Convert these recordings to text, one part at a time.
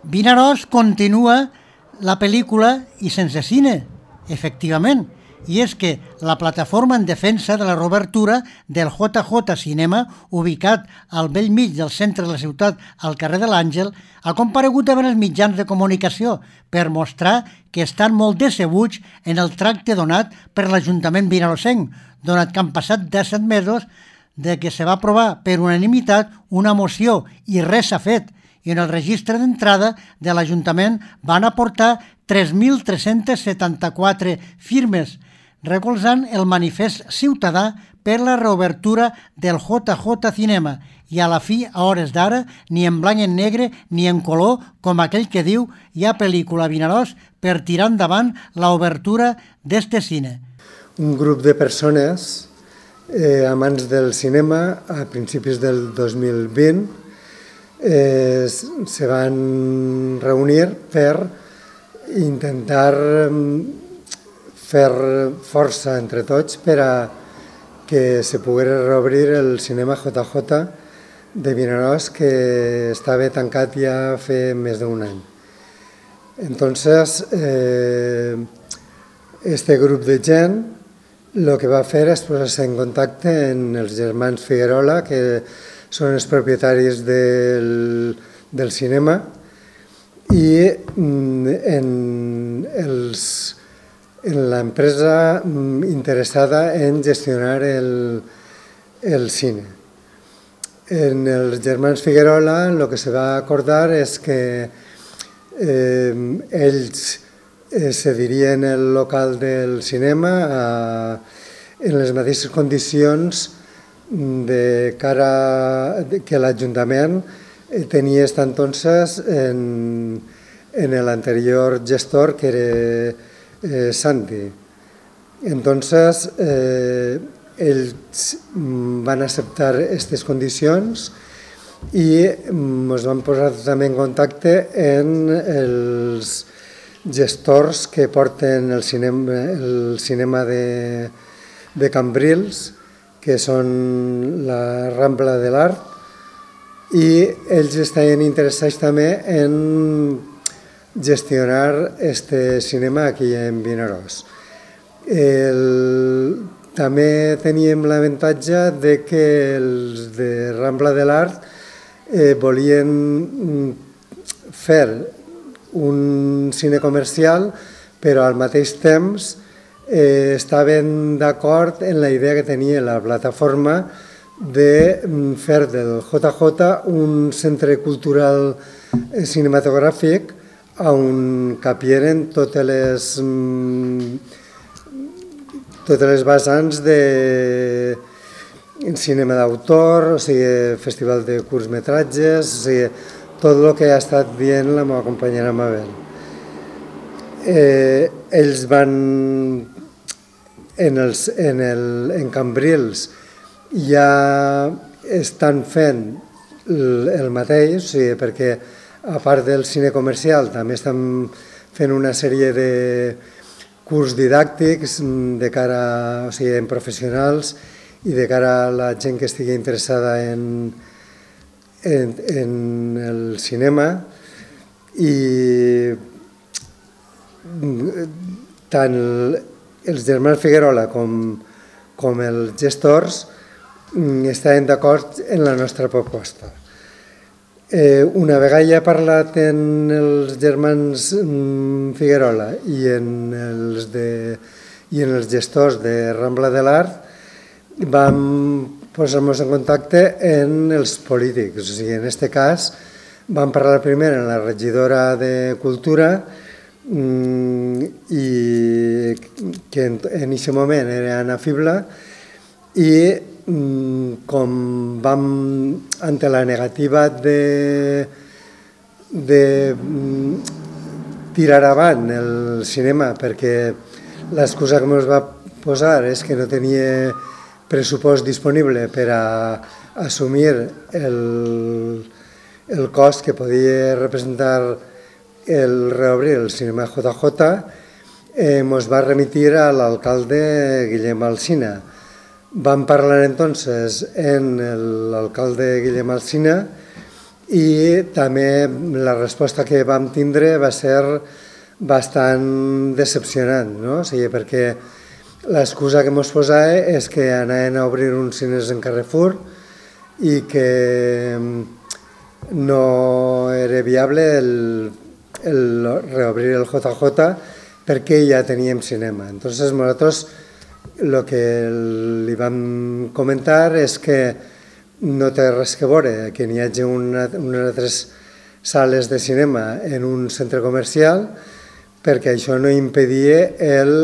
Vinaròs continua la pel·lícula i sense cine, efectivament, i és que la plataforma en defensa de la reobertura del JJ Cinema, ubicat al vell mig del centre de la ciutat, al carrer de l'Àngel, ha comparegut davant els mitjans de comunicació per mostrar que estan molt decebuts en el tracte donat per l'Ajuntament Vinarosenc, donat que han passat 17 mesos de que se va aprovar per unanimitat una moció i res s'ha fet, i en el registre d'entrada de l'Ajuntament van aportar 3.374 firmes, recolzant el manifest ciutadà per la reobertura del JJ Cinema i a la fi, a hores d'ara, ni en blanc en negre ni en color, com aquell que diu hi ha pel·lícula Vinaròs per tirar endavant l'obertura d'este cine. Un grup de persones eh, amants del cinema a principis del 2020 eh, se van reunir per intentar fer força entre tots per a que se pogués reobrir el cinema JJ de Vinaròs que estava tancat ja fa més d'un any. Entonces, eh, este grup de gent el que va fer és posar-se en contacte amb els germans Figuerola, que són els propietaris del, del cinema, i mm, en els en l'empresa mm, interessada en gestionar el, el cine. En els germans Figuerola el que se va acordar és que eh, ells eh, cedirien el local del cinema a, en les mateixes condicions de cara que l'Ajuntament eh, tenia entonces en, en l'anterior gestor que era eh, Santi. Entonces, eh, ells van acceptar aquestes condicions i ens van posar també en contacte en els gestors que porten el cinema, el cinema de, de Cambrils, que són la Rambla de l'Art, i ells estaven interessats també en gestionar este cinema aquí en Vinaròs. El, també teníem l'avantatge de que els de Rambla de l'Art eh, volien mm, fer un cine comercial, però al mateix temps eh, estaven d'acord en la idea que tenia la plataforma de mm, fer del JJ un centre cultural eh, cinematogràfic on capieren totes les, mm, totes les vessants de cinema d'autor, o sigui, festival de curtmetratges, o sigui, tot el que ha estat dient la meva companyera Mabel. Eh, ells van en, els, en, el, en Cambrils ja estan fent el, el mateix, o sigui, perquè a part del cine comercial, també estem fent una sèrie de curs didàctics de cara o sigui, en professionals i de cara a la gent que estigui interessada en, en, en el cinema. I tant els germans Figuerola com, com els gestors mm, estaven d'acord en la nostra proposta. Eh, una vegada ja parlat en els germans mm, Figuerola i en els, de, i en els gestors de Rambla de l'Art, vam posar-nos en contacte en els polítics. O sigui, en aquest cas vam parlar primer amb la regidora de Cultura i que en, en aquest moment era Anna Fibla i Mm, com vam, ante la negativa de, de mm, tirar avant el cinema perquè l'excusa que ens va posar és que no tenia pressupost disponible per a assumir el, el cost que podia representar el reobrir el cinema JJ, eh, va remitir a l'alcalde Guillem Alcina, Vam parlar entonces en l'alcalde Guillem Alcina i també la resposta que vam tindre va ser bastant decepcionant, no? o sigui, perquè l'excusa que ens posava és que anaven a obrir uns cines en Carrefour i que no era viable el, el reobrir el JJ perquè ja teníem cinema. Entonces nosaltres el que li vam comentar és que no té res que veure que n'hi hagi una, unes altres sales de cinema en un centre comercial perquè això no impedia el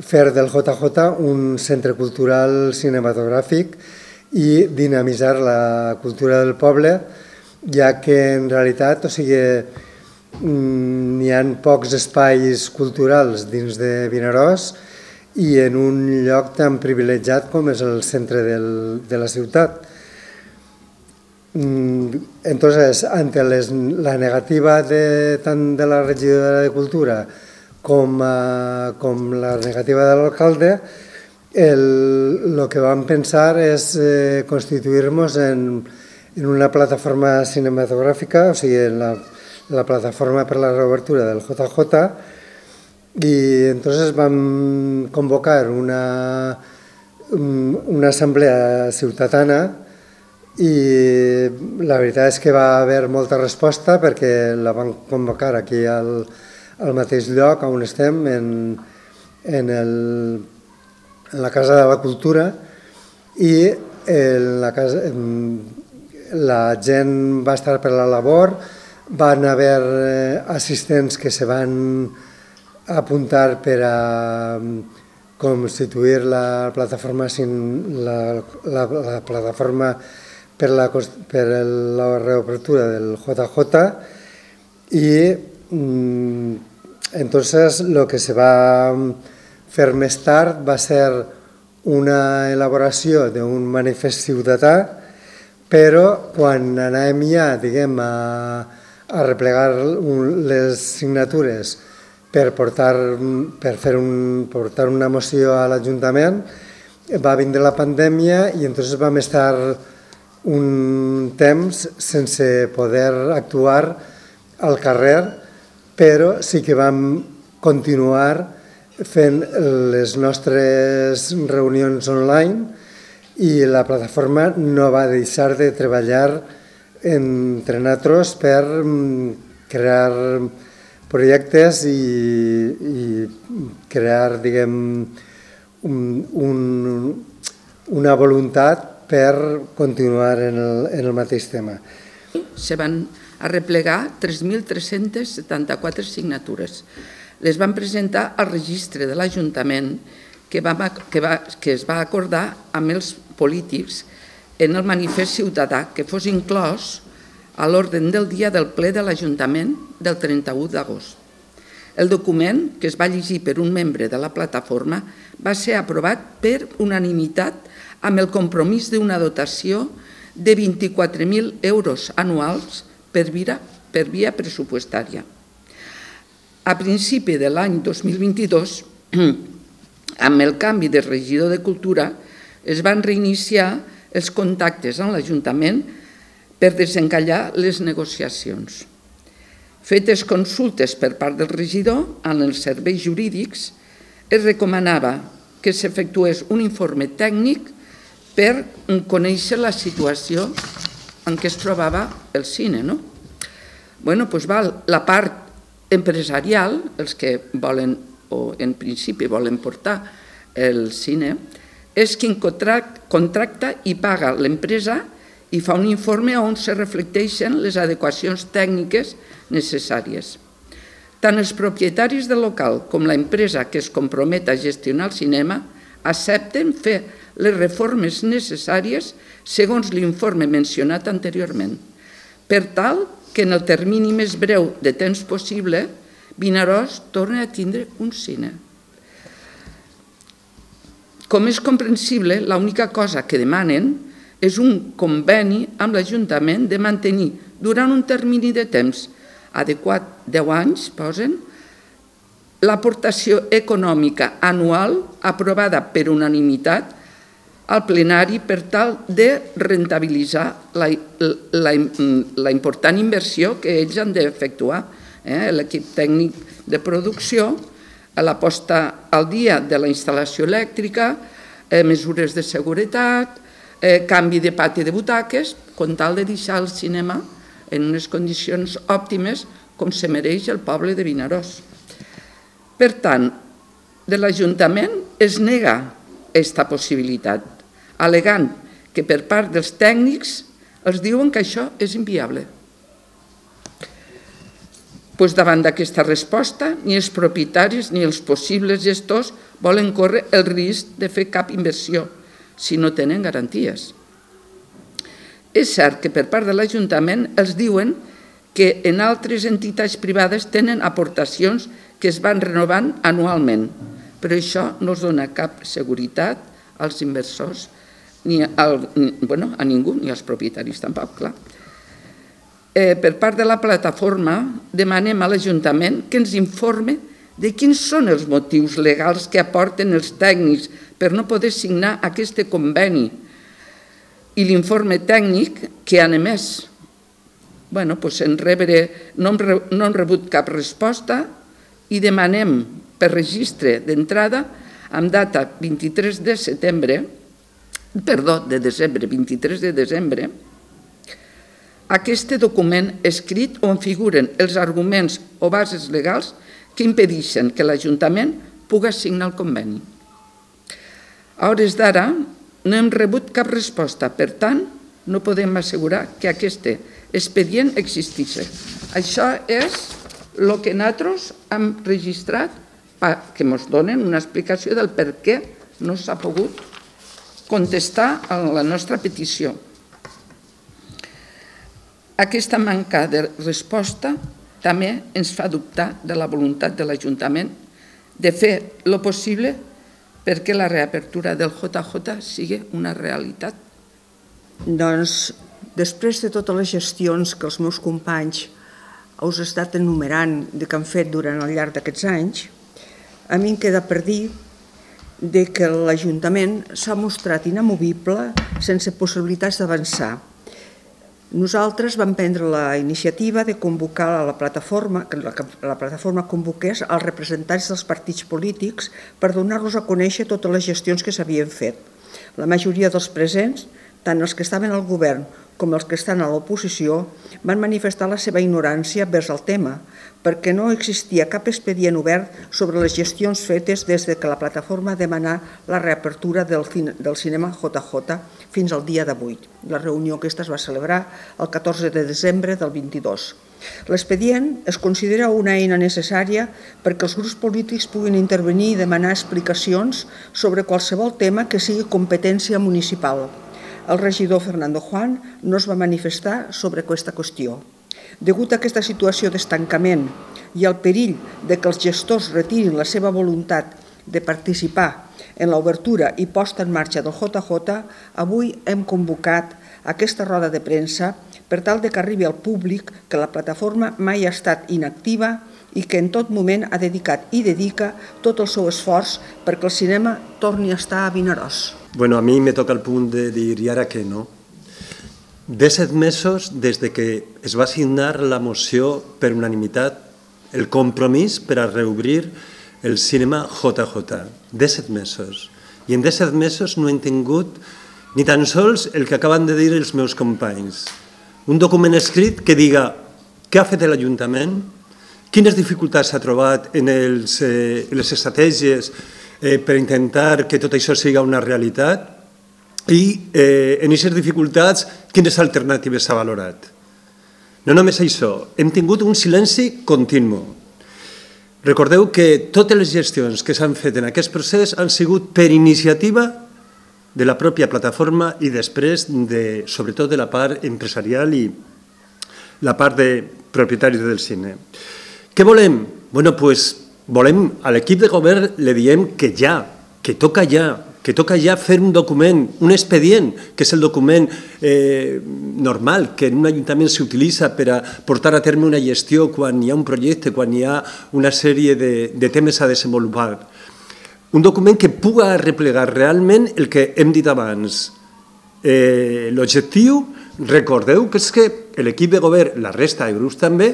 fer del JJ un centre cultural cinematogràfic i dinamitzar la cultura del poble, ja que en realitat, o sigui, n'hi ha pocs espais culturals dins de Vinaròs i en un lloc tan privilegiat com és el centre del, de la ciutat. Mm, entonces, ante les, la negativa de, tant de la regidora de Cultura com, a, com la negativa de l'alcalde, el, el que vam pensar és eh, constituir-nos en, en una plataforma cinematogràfica, o sigui, en la, la plataforma per la reobertura del JJ, i entonces vam convocar una, una assemblea ciutadana i la veritat és que va haver molta resposta perquè la van convocar aquí al, al mateix lloc on estem, en, en, el, en la Casa de la Cultura i en la, casa, en, la gent va estar per la labor, van haver eh, assistents que se van apuntar per a constituir la plataforma, la, la, la plataforma per la, per la reobertura del JJ i mm, entonces lo que se va fer més tard va ser una elaboració d'un manifest ciutadà, però quan anàvem ja diguem, a, a replegar les signatures per, portar, per fer un, portar una moció a l'Ajuntament, va vindre la pandèmia i entonces vam estar un temps sense poder actuar al carrer, però sí que vam continuar fent les nostres reunions online i la plataforma no va deixar de treballar entre nosaltres per mm, crear projectes i, i crear, diguem, un, un, una voluntat per continuar en el, en el mateix tema. Se van arreplegar 3.374 signatures. Les van presentar al registre de l'Ajuntament que, va, que, va, que es va acordar amb els polítics en el manifest ciutadà que fos inclòs a l'ordre del dia del ple de l'Ajuntament del 31 d'agost. El document, que es va llegir per un membre de la plataforma, va ser aprovat per unanimitat amb el compromís d'una dotació de 24.000 euros anuals per via, per via pressupostària. A principi de l'any 2022, amb el canvi de regidor de Cultura, es van reiniciar contactes amb l'Ajuntament per desencallar les negociacions. Fetes consultes per part del regidor en els serveis jurídics, es recomanava que s'efectués un informe tècnic per conèixer la situació en què es trobava el cine. No? Bueno, doncs val, la part empresarial, els que volen, o en principi volen portar el cine, és qui contracta i paga l'empresa i fa un informe on se reflecteixen les adequacions tècniques necessàries. Tant els propietaris del local com la empresa que es compromet a gestionar el cinema accepten fer les reformes necessàries segons l'informe mencionat anteriorment, per tal que en el termini més breu de temps possible Vinaròs torni a tindre un cine. Com és comprensible, l'única cosa que demanen és un conveni amb l'Ajuntament de mantenir durant un termini de temps adequat, 10 anys, posen, l'aportació econòmica anual aprovada per unanimitat al plenari per tal de rentabilitzar la, la, la important inversió que ells han d'efectuar. Eh? L'equip tècnic de producció, la posta al dia de la instal·lació elèctrica, eh, mesures de seguretat, eh, canvi de pati de butaques, com tal de deixar el cinema en unes condicions òptimes com se mereix el poble de Vinaròs. Per tant, de l'Ajuntament es nega aquesta possibilitat, alegant que per part dels tècnics els diuen que això és inviable. Pues davant d'aquesta resposta, ni els propietaris ni els possibles gestors volen córrer el risc de fer cap inversió si no tenen garanties. És cert que per part de l'Ajuntament els diuen que en altres entitats privades tenen aportacions que es van renovant anualment, però això no es dona cap seguretat als inversors ni al, bueno, a ningú, ni als propietaris tampoc, clar. Eh, per part de la plataforma demanem a l'Ajuntament que ens informe de quins són els motius legals que aporten els tècnics per no poder signar aquest conveni i l'informe tècnic que han emès. bueno, doncs en rebre, no, hem, no hem rebut cap resposta i demanem per registre d'entrada amb data 23 de setembre, perdó, de desembre, 23 de desembre, aquest document escrit on figuren els arguments o bases legals que impedeixen que l'Ajuntament pugui signar el conveni. A hores d'ara no hem rebut cap resposta, per tant, no podem assegurar que aquest expedient existeix. Això és el que nosaltres hem registrat que ens donen una explicació del per què no s'ha pogut contestar a la nostra petició. Aquesta manca de resposta també ens fa dubtar de la voluntat de l'Ajuntament de fer el possible perquè la reapertura del JJ sigui una realitat. Doncs, després de totes les gestions que els meus companys us he estat enumerant de que han fet durant el llarg d'aquests anys, a mi em queda per dir de que l'Ajuntament s'ha mostrat inamovible sense possibilitats d'avançar. Nosaltres vam prendre la iniciativa de convocar a la plataforma, que la, la plataforma convoqués els representants dels partits polítics per donar-los a conèixer totes les gestions que s'havien fet. La majoria dels presents, tant els que estaven al govern com els que estan a l'oposició, van manifestar la seva ignorància vers el tema, perquè no existia cap expedient obert sobre les gestions fetes des de que la plataforma demanà la reapertura del, del cinema JJ fins al dia d'avui. La reunió aquesta es va celebrar el 14 de desembre del 22. L'expedient es considera una eina necessària perquè els grups polítics puguin intervenir i demanar explicacions sobre qualsevol tema que sigui competència municipal. El regidor Fernando Juan no es va manifestar sobre aquesta qüestió. Degut a aquesta situació d'estancament i al perill de que els gestors retirin la seva voluntat de participar en l'obertura i posta en marxa del JJ, avui hem convocat aquesta roda de premsa per tal de que arribi al públic que la plataforma mai ha estat inactiva i que en tot moment ha dedicat i dedica tot el seu esforç perquè el cinema torni a estar a Vinaròs. Bueno, a mí me toca el punt de dir, i ara què no? De set mesos des de que es va signar la moció per unanimitat, el compromís per a reobrir el cinema JJ. De set mesos. I en de set mesos no he tingut ni tan sols el que acaben de dir els meus companys. Un document escrit que diga què ha fet l'Ajuntament, quines dificultats s'ha trobat en els, eh, les estratègies eh, per intentar que tot això sigui una realitat i eh, en aquestes dificultats quines alternatives s'ha valorat. No només això, hem tingut un silenci continu. Recordeu que totes les gestions que s'han fet en aquest procés han sigut per iniciativa de la pròpia plataforma i després, de, sobretot, de la part empresarial i la part de propietaris del cine. Què volem? Bueno, pues, volem, a l'equip de govern le diem que ja, que toca ja, que toca ja fer un document, un expedient, que és el document eh, normal que en un ajuntament s'utilitza per a portar a terme una gestió quan hi ha un projecte, quan hi ha una sèrie de, de temes a desenvolupar. un document que puga replegar realment el que hem dit abans. Eh, L'objectiu, recordeu que és que l'equip de govern, la resta de grups també,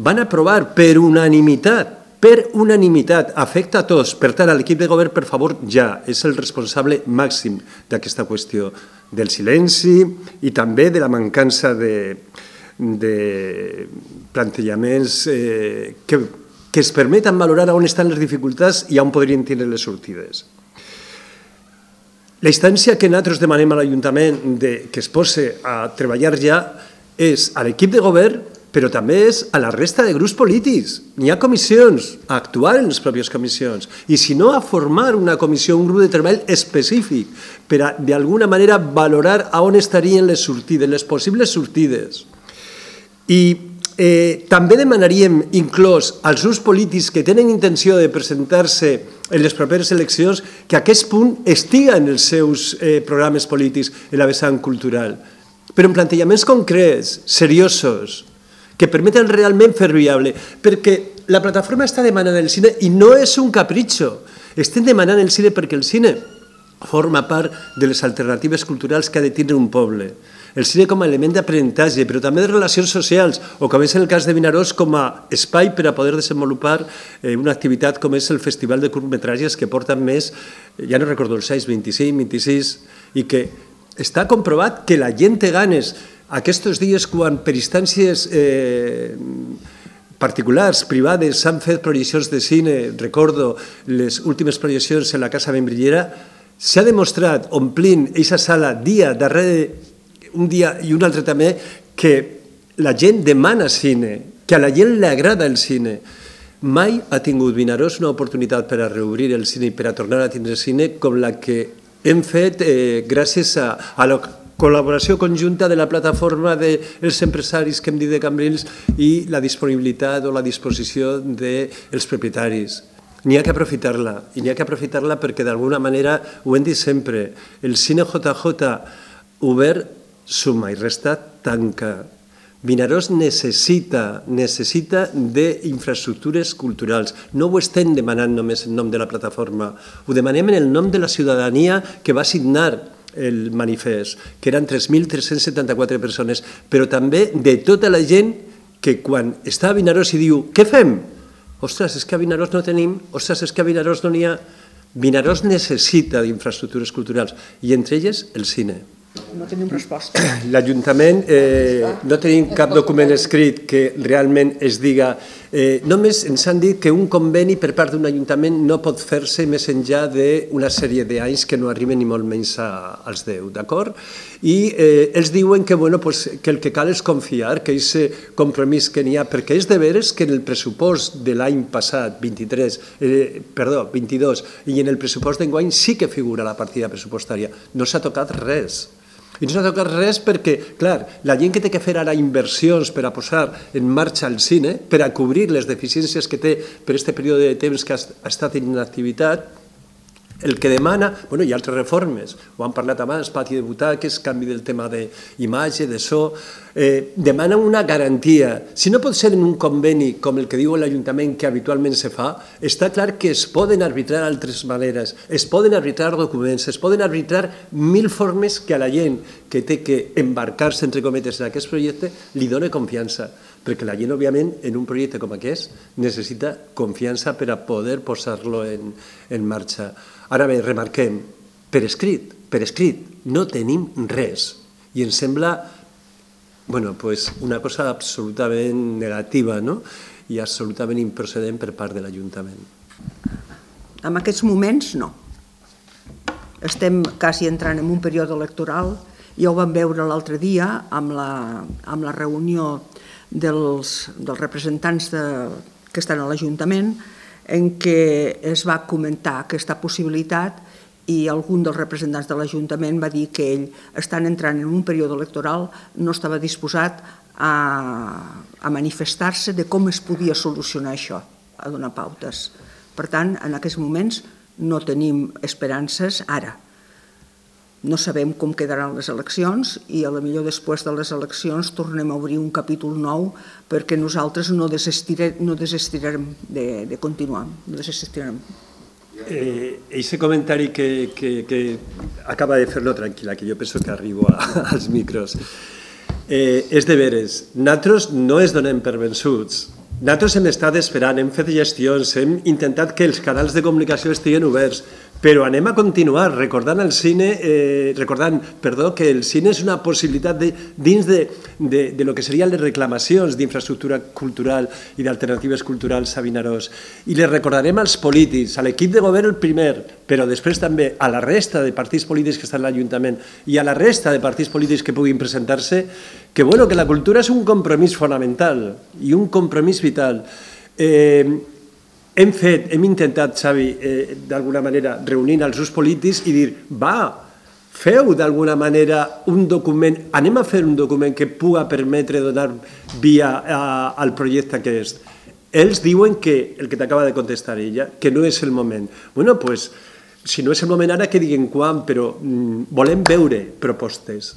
van aprovar per unanimitat per unanimitat, afecta a tots. Per tant, l'equip de govern, per favor, ja és el responsable màxim d'aquesta qüestió, del silenci i també de la mancança de, de plantejaments eh, que, que es permeten valorar on estan les dificultats i on podrien tenir les sortides. La instància que nosaltres demanem a l'Ajuntament que es posi a treballar ja és a l'equip de govern però també és a la resta de grups polítics. N'hi ha comissions, a actuar en les pròpies comissions, i si no, a formar una comissió, un grup de treball específic, per a, d'alguna manera, valorar a on estarien les sortides, les possibles sortides. I eh, també demanaríem, inclòs als grups polítics que tenen intenció de presentar-se en les properes eleccions, que aquest punt estiga en els seus eh, programes polítics en la vessant cultural, però en plantejaments concrets, seriosos, que permeten realment fer viable, perquè la plataforma està demanant el cine i no és un capritxo, estem demanant el cine perquè el cine forma part de les alternatives culturals que ha de tindre un poble. El cine com a element d'aprenentatge, però també de relacions socials, o com és el cas de Vinaròs, com a espai per a poder desenvolupar eh, una activitat com és el Festival de Curtmetratges, que porta més, ja no recordo els 6, 25, 26, i que està comprovat que la gent té ganes aquests dies, quan per instàncies eh, particulars, privades, s'han fet projeccions de cine, recordo les últimes projeccions en la Casa Membrillera, s'ha demostrat, omplint aquesta sala dia darrere un dia i un altre també, que la gent demana cine, que a la gent li agrada el cine. Mai ha tingut Vinaròs una oportunitat per a reobrir el cine i per a tornar a tindre cine com la que hem fet eh, gràcies a, a la col·laboració conjunta de la plataforma dels empresaris que hem dit de Cambrils i la disponibilitat o la disposició dels propietaris. N'hi ha que aprofitar-la, i n'hi ha que aprofitar-la perquè d'alguna manera, ho hem dit sempre, el cine JJ obert suma i resta tanca. Vinaròs necessita, necessita d'infraestructures culturals. No ho estem demanant només en nom de la plataforma, ho demanem en el nom de la ciutadania que va signar el manifest, que eren 3.374 persones, però també de tota la gent que quan està a Vinaròs i diu què fem? Ostres, és que a Vinaròs no tenim, ostres, és que a Vinaròs no n'hi ha... Vinaròs necessita d'infraestructures culturals i entre elles el cine. No tenim resposta. L'Ajuntament eh, no tenim cap document escrit que realment es diga... Eh, només ens han dit que un conveni per part d'un Ajuntament no pot fer-se més enllà d'una sèrie d'anys que no arriben ni molt menys a, als 10, d'acord? I eh, ells diuen que, bueno, pues, que el que cal és confiar, que aquest compromís que n'hi ha, perquè és de veres que en el pressupost de l'any passat, 23, eh, perdó, 22, i en el pressupost d'enguany sí que figura la partida pressupostària. No s'ha tocat res. I no s'ha tocat res perquè, clar, la gent que té que fer ara inversions per a posar en marxa el cine, per a cobrir les deficiències que té per aquest període de temps que ha estat en inactivitat, el que demana, bueno, ha altres reformes, ho han parlat abans, pati de butaques, canvi del tema d'imatge, de so, eh, demana una garantia. Si no pot ser en un conveni com el que diu l'Ajuntament que habitualment se fa, està clar que es poden arbitrar altres maneres, es poden arbitrar documents, es poden arbitrar mil formes que a la gent que té que embarcar-se, entre cometes, en aquest projecte, li dona confiança perquè la gent, òbviament, en un projecte com aquest, necessita confiança per a poder posar-lo en, en marxa. Ara bé, remarquem, per escrit, per escrit, no tenim res. I ens sembla bueno, pues una cosa absolutament negativa no? i absolutament improcedent per part de l'Ajuntament. En aquests moments, no. Estem quasi entrant en un període electoral, ja ho vam veure l'altre dia amb la, amb la reunió dels, dels representants de, que estan a l'Ajuntament, en què es va comentar aquesta possibilitat i algun dels representants de l'Ajuntament va dir que ell, estant entrant en un període electoral, no estava disposat a, a manifestar-se de com es podia solucionar això, a donar pautes. Per tant, en aquests moments no tenim esperances ara. No sabem com quedaran les eleccions i a la millor després de les eleccions tornem a obrir un capítol nou perquè nosaltres no, desistirem, no desistirem de, de continuar, no desistirem. Eh, ese comentari que, que, que acaba de fer-lo tranquil·la, que jo penso que arribo a, als micros, eh, és de veres. Nosaltres no es donem per vençuts. Nosaltres hem estat esperant, hem fet gestions, hem intentat que els canals de comunicació estiguin oberts, però anem a continuar recordant el cine, eh, recordant, perdó, que el cine és una possibilitat de, dins de, de, de lo que serien les reclamacions d'infraestructura cultural i d'alternatives culturals a Vinaròs. I les recordarem als polítics, a l'equip de govern el primer, però després també a la resta de partits polítics que estan a l'Ajuntament i a la resta de partits polítics que puguin presentar-se, que, bueno, que la cultura és un compromís fonamental i un compromís vital. Eh, hem fet, hem intentat, Xavi, eh, d'alguna manera, reunint els grups polítics i dir, va, feu d'alguna manera un document, anem a fer un document que puga permetre donar via a, al projecte que és. Ells diuen que, el que t'acaba de contestar ella, que no és el moment. Bueno, pues, si no és el moment ara, que diguen quan, però mm, volem veure propostes